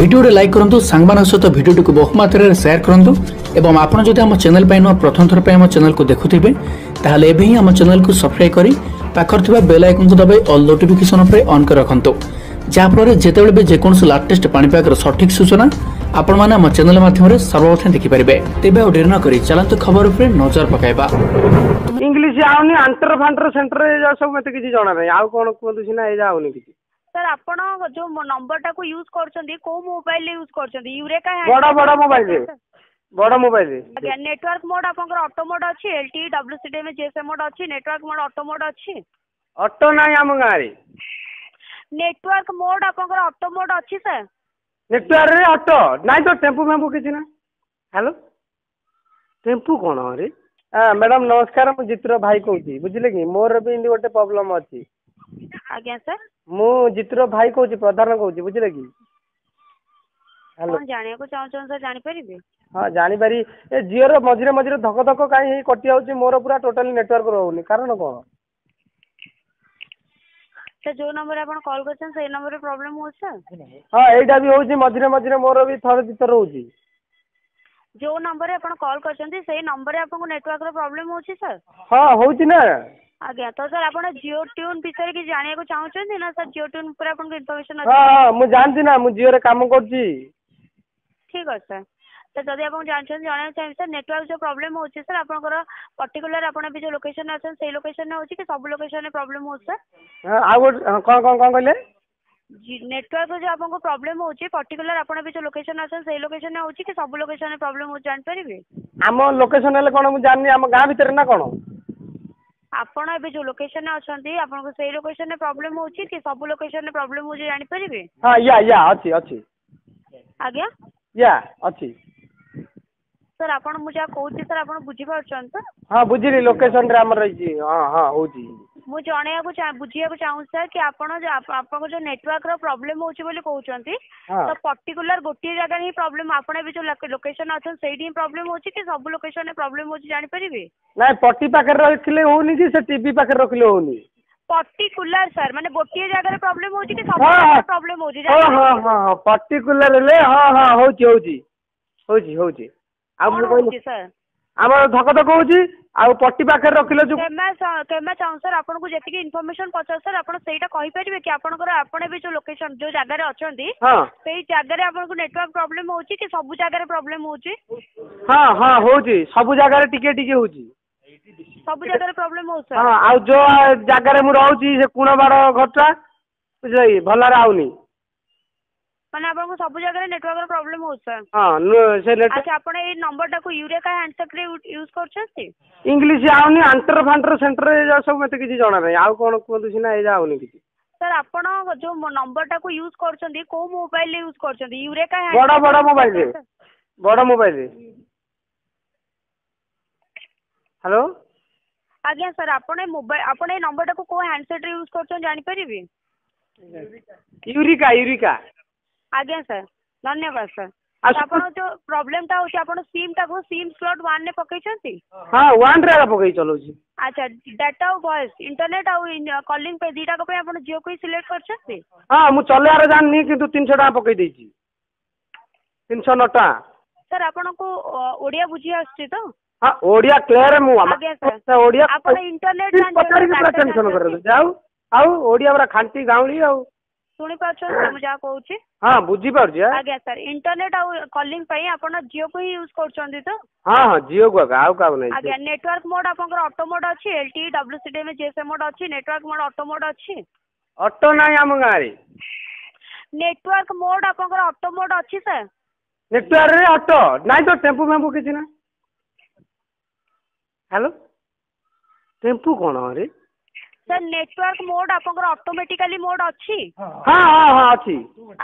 ভিডিওটি লাইক করন্তু সাংবাদিক সহ ভিডিওটিকে বহুমাত্রার সেয়ার করন্তু এবং আপনার যদি আমার চ্যানেল পাই নয় প্রথম থর পাই আমার চ্যানেলকে দেখুথিবে তাহলে এবে হি আমার চ্যানেলকে সবসক্রাইব করে পাখর থাকা বেল আইকনকে দবাই অল নোটিফিকেশন উপরে অন করে রাখন্তু ଯାହାଫଳରେ ଯେତେବେଳେ ବି ଯେକୌଣସି ଲାଟେଷ୍ଟ ପାଣିପାଗର ସଠିକ୍ ସୂଚନା ଆପଣମାନେ ଆମ ଚ୍ୟାନେଲ ମାଧ୍ୟମରେ ସର୍ବପ୍ରଥମେ ଦେଖିପାରିବେ ତେବେ ଆଉ ଡେରି ନ କରି ଚାଲନ୍ତୁ ଖବର ଉପରେ ନଜର ପକାଇବା ଇଂଲିଶ ଆଉନି ଆଣ୍ଟର ଫାଣ୍ଟର ସେଣ୍ଟର ଏ ଯାହା ସବୁ ଏତେ କିଛି ଜଣା ନାହିଁ ଆଉ କ'ଣ କୁହନ୍ତୁ ସିନା ଏ ଯାହା ଆଉନି କିଛି ସାର୍ ଆପଣ ଯୋଉ ନମ୍ବରଟାକୁ ୟୁଜ୍ କରୁଛନ୍ତି କୋଉ ମୋବାଇଲରେ ୟୁଜ୍ କରୁଛନ୍ତି ୟୁରେକା ବଡ଼ ବଡ଼ ମୋବାଇଲରେ ବଡ଼ ମୋବାଇଲ ଆଜ୍ଞା ନେଟୱାର୍କ ମୋଡ୍ ଆପଣଙ୍କର ଅଟୋ ମୋଡ୍ ଅଛି L T W C D GSM mode ଅଛି ନେଟୱାର୍କ ମୋଡ୍ ଅଟୋ ମୋଡ୍ ଅଛି ଅଟୋ ନାହିଁ ଆମ ଗାଁରେ ନେଟୱାର୍କ ମୋଡ୍ ଆପଣଙ୍କର ଅଟୋ ମୋଡ୍ ଅଛି ସାର୍ ନେଟୱାର୍କରେ ଅଟୋ ନାହିଁ ତ ଟେମ୍ପୁ ଫେମ୍ପୁ କିଛି ନା ହ୍ୟାଲୋ ଟେମ୍ପୁ କ'ଣ ରେ ମ୍ୟାଡ଼ାମ୍ ନମସ୍କାର ମୁଁ ଜିତୁର ଭାଇ କହୁଛି ବୁଝିଲେ କି ମୋର ବି ଏମିତି ଗୋଟେ ପ୍ରୋବ୍ଲେମ୍ ଅଛି ଆଜ୍ଞା ସାର୍ ମୁଁ ଜିତୁର ଭାଇ କହୁଛି ପ୍ରଧାନ କହୁଛି ବୁଝିଲେ କି ହ୍ୟାଲୋ କ'ଣ ଜାଣିବାକୁ ଚାହୁଁଛନ୍ତି ସାର୍ ଜାଣିପାରିବି ହଁ ଜାଣିପାରି ଏ ଜିଓର ମଝିରେ ମଝିରେ ଧକ ଧକ କାହିଁ ହେଇ କଟି ଯାଉଛି ମୋର ପୁରା ଟୋଟାଲି ନେଟୱାର୍କ ରହୁନି କାରଣ କ'ଣ ସାର୍ ଯୋଉ ନମ୍ବରରେ ଆପଣ କଲ୍ କରିଛନ୍ତି ସେଇ ନମ୍ବରରେ ପ୍ରୋବ୍ଲେମ୍ ହେଉଛି ସାର୍ ହଁ ଏଇଟା ବି ହେଉଛି ମଝିରେ ମଝିରେ ମୋର ବି ଥରେ ଦୁଇ ଥର ହେଉଛି ଯୋଉ ନମ୍ବରରେ ଆପଣ କଲ୍ କରିଛନ୍ତି ସେଇ ନମ୍ବରରେ ଆପଣଙ୍କୁ ନେଟୱାର୍କର ପ୍ରୋବ୍ଲେମ୍ ହେଉଛି ସାର୍ ହଁ ହେଉଛି ନା ଆଜ୍ଞା ତ ସାର୍ ଆପଣ ଜିଓ ଟ୍ୟୁନ୍ ବିଷୟରେ କିଛି ଜାଣିବାକୁ ଚାହୁଁଛନ୍ତି ନା ସାର୍ ଜିଓ ଟ୍ୟୁନ୍ ଉପରେ ଆପଣଙ୍କୁ ଇନଫର୍ମେସନ୍ ଅଛି ହଁ ହଁ ମୁଁ ଜାଣିଛି ନା ମୁଁ ଜିଓରେ କାମ କରୁଛି ଠିକ୍ ଅଛି ସାର୍ ତ ଯଦି ଆପଣ ଜାଣିଛନ୍ତି ଜଣାଇବାକୁ ଚାହିଁବେ ସାର୍ ନେଟୱାର୍କ ଯେଉଁ ପ୍ରୋବ୍ଲେମ୍ ହେଉଛି ସାର୍ ଆପଣଙ୍କର ପର୍ଟିକୁଲାର ଆପଣ ବି ଯେଉଁ ଲୋକେସନ୍ରେ ଅଛନ୍ତି ସେଇ ଲୋକେସନ୍ରେ ହେଉଛି କି ସବୁ ଲୋକେସନ୍ରେ ପ୍ରୋବ୍ଲେମ୍ ହେଉଛି ସାର୍ ଆଉ ଗୋଟେ କ'ଣ କ'ଣ କ'ଣ କହିଲେ ନେଟୱାର୍କ ଯେଉଁ ଆପଣଙ୍କୁ ପ୍ରୋବ୍ଲେମ୍ ହେଉଛି ପର୍ଟିକୁଲାର ଆପଣ ବି ଯେଉଁ ଲୋକେସନ୍ ଅଛନ୍ତି ସେଇ ଲୋକେସନ୍ରେ ହେଉଛି କି ସବୁ ଲୋକେସନ୍ରେ ପ୍ରୋବ୍ଲେମ୍ ହେଉଛି ଜାଣିପାରିବେ ଆମ ଲୋକେସନ୍ ହେଲେ କ'ଣ ମୁଁ ଜାଣିନି ଆମ ଗାଁ ଭିତରେ ନା କ'ଣ ଆପଣ ଏବେ ଯୋଉ ରେ ଅଛନ୍ତି ଆପଣଙ୍କୁ ସେଇ ରେ ପ୍ରୋବ୍ଲେମ ହଉଛି କି ସବୁ ରେ ପ୍ରୋବ୍ଲେମ ହଉଛି ଜାଣିପାରିବେ ହଁ ୟା ୟା ଅଛି ଅଛି ଆଜ୍ଞା ୟା ଅଛି ସାର୍ ଆପଣ ମୁଁ ଯାହା କହୁଛି ସାର୍ ଆପଣ ବୁଝିପାରୁଛନ୍ତି ତ ହଁ ବୁଝିଲି ଲୋକେସନରେ ଆମର ରହିଛି ହଁ ହଁ ହଉଛି ମୁଁ ଜଣେଇବାକୁ ବୁଝିବାକୁ ଚାହୁଁଛି sir କି ଆପଣ ଆପଣଙ୍କର ଯୋଉ network ର problem ହଉଛି ବୋଲି କହୁଛନ୍ତି ତ particular ଗୋଟିଏ ଜାଗାରେ ହିଁ problem ଆପଣ ଏବେ ଯୋଉ location ରେ ଅଛନ୍ତି ସେଇଠି ହିଁ problem ହଉଛି କି ସବୁ location ରେ problem ହଉଛି ଜାଣିପାରିବି ନାଇଁ ପଟି ପାଖରେ ରଖିଲେ ହଉନି କି ସେ ଟିଭି ପାଖରେ ରଖିଲେ ହଉନି ପର୍ଟିକୁଲାର ସାର୍ ମାନେ ଗୋଟିଏ ଜାଗାରେ ପ୍ରୋବ୍ଲେମ ହଉଛି କି ସବୁ ଜାଗାରେ ପ୍ରୋବ୍ଲେମ ହଉଛି ହଁ ହଁ ହଁ ପର୍ଟିକୁଲାର ହେଲେ ହଁ ହଁ ହଉଛି ହଉଛି ହଉଛି ହଉଛି ଆଉ ମୁଁ କହିଲି ସାର୍ আমার ଧକ ଧକ ହଉଛି ଆଉ ପଟି ପାଖରେ ରଖିଲେ ଯୋଉ କେମା ଚାହୁଁ ସାର୍ ଆପଣଙ୍କୁ ଯେତିକି ଇନଫର୍ମେସନ ପଚାରୁ ସାର୍ ଆପଣ ସେଇଟା କହିପାରିବେ କି ଆପଣଙ୍କର ଆପଣ ଏବେ ଯୋଉ ଲୋକେସନ ଯୋଉ ଜାଗାରେ ଅଛନ୍ତି ସେଇ ଜାଗାରେ ଆପଣଙ୍କୁ ନେଟୱାର୍କ ପ୍ରୋବ୍ଲେମ ହଉଛି କି ସବୁ ଜାଗାରେ ପ୍ରୋବ୍ଲେମ ହଉଛି ହଁ ହଁ ହଉଛି ସବୁ ଜାଗାରେ ଟିକେ ଟିକେ ହଉଛି ସବୁ ଜାଗାରେ ପ୍ରୋବ୍ଲେମ ହଉଛି ହଁ ଆଉ ଯୋଉ ଜାଗାରେ ମୁଁ ରହୁଛି ସେ କୁଣବାଡ଼ ଘରଟା ବୁଝିଲ କି ଭଲରେ ଆଉନି અના બગું સબ જગ્યાએ નેટવર્કનો પ્રોબ્લેમ હો સર હા સેનેટ આ કે આપણ આ નંબર ટાકો યુરેકા હેન્ડસેટ રે યુઝ કરછે ઇંગ્લિશ આવની આંતરરાષ્ટ્રીય સેન્ટર જે સૌ મેત કી જી જણા ભઈ આ કોણ કોંદુસી ના એ આવની સર આપણો જો નંબર ટાકો યુઝ કરછંતી કો મોબાઈલ યુઝ કરછંતી યુરેકા હેન્ડ બડા બડા મોબાઈલ હે બડા મોબાઈલ હે હેલો આ ગયા સર આપણે મોબાઈલ આપણે નંબર ટાકો કો કો હેન્ડસેટ રે યુઝ કરછં જાણી પડી ભી યુરિકા યુરિકા ଆଜ୍ଞା ସାର୍ ଧନ୍ୟବାଦ ସାର୍ ଆଉ ଆପଣ ଯୋଉ ପ୍ରୋବ୍ଲେମଟା ହଉଛି ଆପଣ ସିମ୍ ଟାକୁ ସିମ୍ ସ୍ଲଟ 1 ରେ ପକେଇଛନ୍ତି ହଁ 1 ରେ ପକେଇ ଚଲଉଛି ଆଚ୍ଛା ଡାଟା ଆଉ ଭଏସ୍ ଇଣ୍ଟରନେଟ୍ ଆଉ କଲିଂ ପେ ଦିଟାକ ପାଇଁ ଆପଣ ଜିଓ କୁ ସିଲେକ୍ଟ କରିଛନ୍ତି ହଁ ମୁଁ ଚଲେଇବାର ଜାଣିନି କିନ୍ତୁ 300 ଟଙ୍କା ପକେଇ ଦେଇଛି 309 ଟଙ୍କା ସାର୍ ଆପଣଙ୍କୁ ଓଡ଼ିଆ ବୁଝି ଆସୁଛି ତ ହଁ ଓଡ଼ିଆ କ୍ଲିୟର ମୁଁ ଆଜ୍ଞା ସାର୍ ଓଡ଼ିଆ ଆପଣ ଇଣ୍ଟରନେଟ୍ ଜାଣିଛନ୍ତି ଟେନସନ୍ କରନ୍ତୁ ଯାଉ ଆଉ ଓଡ଼ିଆ ପୁରା ଖାଣ୍ଟି ଗାଉଁଲି ଆଉ ଶୁଣି ପାରୁଛନ୍ତି ମୁଁ ଯାହା କହୁଛି ହଁ ବୁଝି ପାରୁଛି ଆଜ୍ଞା ସାର୍ ଇଣ୍ଟରନେଟ୍ ଆଉ କଲିଂ ପାଇଁ ଆପଣ ଜିଓକୁ ହିଁ ୟୁଜ୍ କରୁଛନ୍ତି ତ ହଁ ହଁ ଜିଓକୁ ଆଜ୍ଞା ଆଉ କାହାକୁ ନାହିଁ ଆଜ୍ଞା ନେଟୱାର୍କ ମୋଡ୍ ଆପଣଙ୍କର ଅଟୋ ମୋଡ୍ ଅଛି L T T W C D GSM mode ଅଛି ନେଟୱାର୍କ ମୋଡ୍ ଅଟୋ ମୋଡ୍ ଅଛି ଅଟୋ ନାହିଁ ଆମ ଗାଁରେ ନେଟୱାର୍କ ମୋଡ଼ ଆପଣଙ୍କର ଅଟୋ ମୋଡ଼ ଅଛି ସାର୍ ନେଟୱାର୍କରେ ଅଟୋ ନାହିଁ ତ ଟେମ୍ପୁ ଫେମ୍ପୁ କିଛି ନା ହ୍ୟାଲୋ ଟେମ୍ପୁ କ'ଣ ରେ ସାର୍ ନେଟୱାର୍କ ମୋଡ୍ ଆପଣଙ୍କର ଅଟୋମେଟିକାଲି ମୋଡ୍ ଅଛି ହଁ ହଁ ହଁ ଅଛି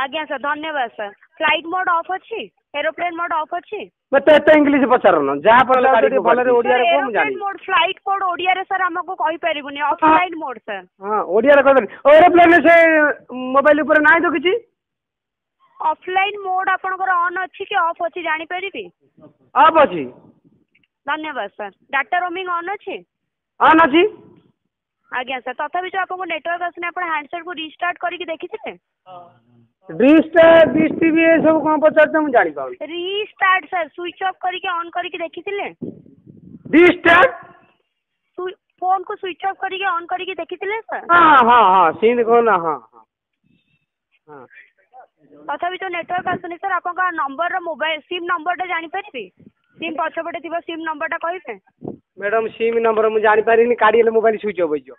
ଆଜ୍ଞା ସାର୍ ଧନ୍ୟବାଦ ସାର୍ ଫ୍ଲାଇଟ୍ ମୋଡ୍ ଅଫ୍ ଅଛି ଏରୋପ୍ଲେନ୍ ମୋଡ୍ ଅଫ୍ ଅଛି ମୋତେ ଏତେ ଇଂଲିଶ ପଚାରନ ଯାହା ପଚାରିଲେ ଭଲରେ ଓଡ଼ିଆରେ କହ ମୁଁ ଜାଣିବି ମୋଡ୍ ଫ୍ଲାଇଟ୍ ମୋଡ୍ ଓଡ଼ିଆରେ ସାର୍ ଆମକୁ କହିପାରିବୁନି ଅଫ୍ ଫ୍ଲାଇଟ୍ ମୋଡ୍ ସାର୍ ହଁ ଓଡ଼ିଆରେ କହିପାରିବି ଏରୋପ୍ଲେନ୍ ସେ ମୋବାଇଲ ଉପରେ ନାହିଁ ତ କିଛି ଅଫଲାଇନ୍ ମୋଡ୍ ଆପଣଙ୍କର ଅନ୍ ଅଛି କି ଅଫ୍ ଅଛି ଜାଣିପାରିବି ଅଫ୍ ଅଛି ଧନ୍ୟବାଦ ସାର୍ ଡାଟା ରୋମିଂ ଅନ୍ ଅଛି ଅନ୍ ଅଛି ଆଜ୍ଞା ସାର୍ ତଥାପି ଯେଉଁ ଆପଣଙ୍କୁ ନେଟୱାର୍କ ଆସୁନି ଆପଣ ହ୍ୟାଣ୍ଡସେଟ୍କୁ ରିଷ୍ଟାର୍ଟ କରିକି ଦେଖିଥିଲେ ରିଷ୍ଟାର୍ଟ ଡିସ୍ ଟିଭି ଏସବୁ କ'ଣ ପଚାରୁଛ ମୁଁ ଜାଣିପାରୁନି ରିଷ୍ଟାର୍ଟ ସାର୍ ସୁଇଚ୍ ଅଫ୍ କରିକି ଅନ୍ କରିକି ଦେଖିଥିଲେ ରିଷ୍ଟାର୍ଟ ଫୋନ୍କୁ ସୁଇଚ୍ ଅଫ୍ କରିକି ଅନ୍ କରିକି ଦେଖିଥିଲେ ସାର୍ ହଁ ହଁ ହଁ ସେମିତି କ'ଣ ହଁ ହଁ ତଥାପି ଯେଉଁ ନେଟୱାର୍କ ଆସୁନି ସାର୍ ଆପଣଙ୍କ ନମ୍ବରର ମୋବାଇଲ ସିମ୍ ନମ୍ବରଟା ଜାଣିପାରିବି ସିମ୍ ପଛପଟେ ଥିବ ସିମ୍ ନମ୍ବରଟା କହିବେ ମ୍ୟାଡ଼ାମ୍ ସିମ୍ ନମ୍ବର ମୁଁ ଜାଣିପାରିନି କାଢ଼ି ହେଲେ ମୋବାଇଲ୍ ସୁଇଚ୍ ଅଫ୍ ହେଇଯିବ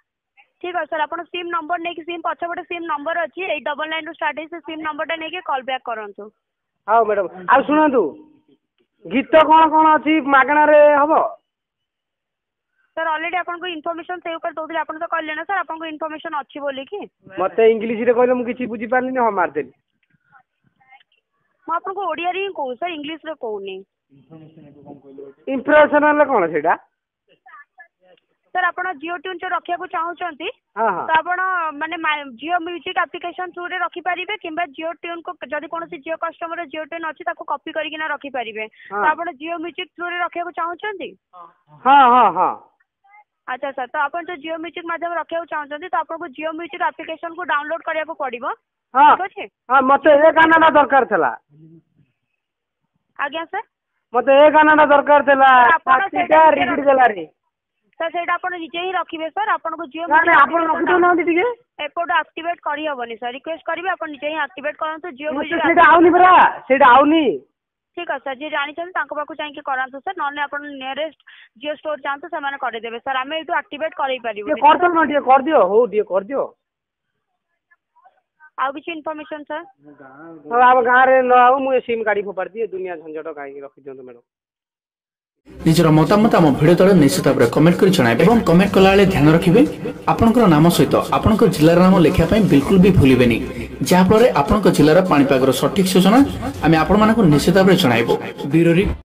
ଠିକ୍ ଅଛି ସାର୍ ଆପଣ ସିମ୍ ନମ୍ବର ନେଇକି ସିମ୍ ପଛପଟେ ସିମ୍ ନମ୍ବର ଅଛି ଏଇଟ୍ ଡବଲ୍ ନାଇନ୍ରୁ ଷ୍ଟାର୍ଟ ହେଇ ସେ ସିମ୍ ନମ୍ବରଟା ନେଇକି କଲ୍ ବ୍ୟାକ୍ କରନ୍ତୁ ହଉ ମ୍ୟାଡ଼ାମ୍ ଆଉ ଶୁଣନ୍ତୁ ଗୀତ କ'ଣ କ'ଣ ଅଛି ମାଗଣାରେ ହେବ ସାର୍ ଅଲରେଡ଼ି ଆପଣଙ୍କୁ ଇନଫର୍ମେସନ୍ ସେଇ ଉପରେ ଦେଉଥିଲି ଆପଣ ତ କହିଲେ ନା ସାର୍ ଆପଣଙ୍କୁ ଇନଫର୍ମେସନ୍ ଅଛି ବୋଲିକି ମୋତେ ଇଂଲିଶରେ କହିଲେ ମୁଁ କିଛି ବୁଝିପାରିଲିନି ହଁ ମାରିଦେଲି ମୁଁ ଆପଣଙ୍କୁ ଓଡ଼ିଆରେ ହିଁ କହୁଛି ସାର୍ ଇଂଲିଶରେ କହୁନି ଇମ୍ପ୍ରେସନ୍ ହେଲେ କ'ଣ ସେଇଟା सर आप जियो ट्यून जो रखा चाहूँ तो आप मानते जियो म्यूजिक आप्लिकेसन थ्रु रे रखिपारे कि जियो ट्यून को जब कौन जियो कस्टमर जियो ट्यून अच्छी कपि करना रखिपारे तो आप जियो म्यूजिक थ्रु रे रखा चाहूँ अच्छा सर तो आप जो जियो म्यूजिक मध्यम रखा चाहूँ तो आपको जियो म्यूजिक आप्लिकेसन को डाउनलोड करा पड़ा हाँ, हाँ, मत ए गाना दरकार दरकार ସାର୍ ସେଇଟା ଆପଣ ନିଜେ ହିଁ ରଖିବେ ସାର୍ ଆପଣଙ୍କୁ ଜିଓ ଆପଣ ରଖିଦେଉନାହାନ୍ତି ଟିକେ ଏପଟୁ ଆକ୍ଟିଭେଟ୍ କରିହେବନି ସାର୍ ରିକ୍ୱେଷ୍ଟ କରିବି ଆପଣ ନିଜେ ହିଁ ଆକ୍ଟିଭେଟ୍ କରନ୍ତୁ ଜିଓ ସେଇଟା ଆଉନି ପରା ସେଇଟା ଆଉନି ଠିକ୍ ଅଛି ସାର୍ ଯିଏ ଜାଣିଛନ୍ତି ତାଙ୍କ ପାଖକୁ ଯାଇକି କରାନ୍ତୁ ସାର୍ ନହେଲେ ଆପଣ ନିୟରେଷ୍ଟ ଜିଓ ଷ୍ଟୋର ଯାଆନ୍ତୁ ସେମାନେ କରିଦେବେ ସାର୍ ଆମେ ଏଇଠୁ ଆକ୍ଟିଭେଟ୍ କରେଇ ପାରିବୁ କରିଦେବ ନା ଟିକେ କରିଦିଅ ହଉ ଟିକେ କରିଦିଅ ଆଉ କିଛି ଇନଫର୍ମେସନ୍ ସାର୍ ହଁ ଆମ ଗାଁରେ ନ ଆଉ ମୁଁ ଏ ସିମ୍ କାଢ଼ି ଫୋପାଡ଼ି ଦିଏ ଦୁନିଆ ଝଞ୍ଝଟ କାହିଁକି ରଖିଦିଅନ୍ତୁ ମ୍ୟାଡ଼ାମ୍ ନିଜର ମତାମତ ଆମ ଭିଡ଼ିଓ ତଳେ ନିଶ୍ଚିତ ଭାବରେ କମେଣ୍ଟ କରି ଜଣାଇବେ ଏବଂ କମେଣ୍ଟ କଲାବେଳେ ଧ୍ୟାନ ରଖିବେ ଆପଣଙ୍କର ନାମ ସହିତ ଆପଣଙ୍କ ଜିଲ୍ଲାର ନାମ ଲେଖିବା ପାଇଁ ବିଲକୁଲ ବି ଭୁଲିବେନି ଯାହାଫଳରେ ଆପଣଙ୍କ ଜିଲ୍ଲାର ପାଣିପାଗର ସଠିକ୍ ସୂଚନା ଆମେ ଆପଣମାନଙ୍କୁ ନିଶ୍ଚିତ ଭାବରେ ଜଣାଇବୁ ବ୍ୟୁରୋ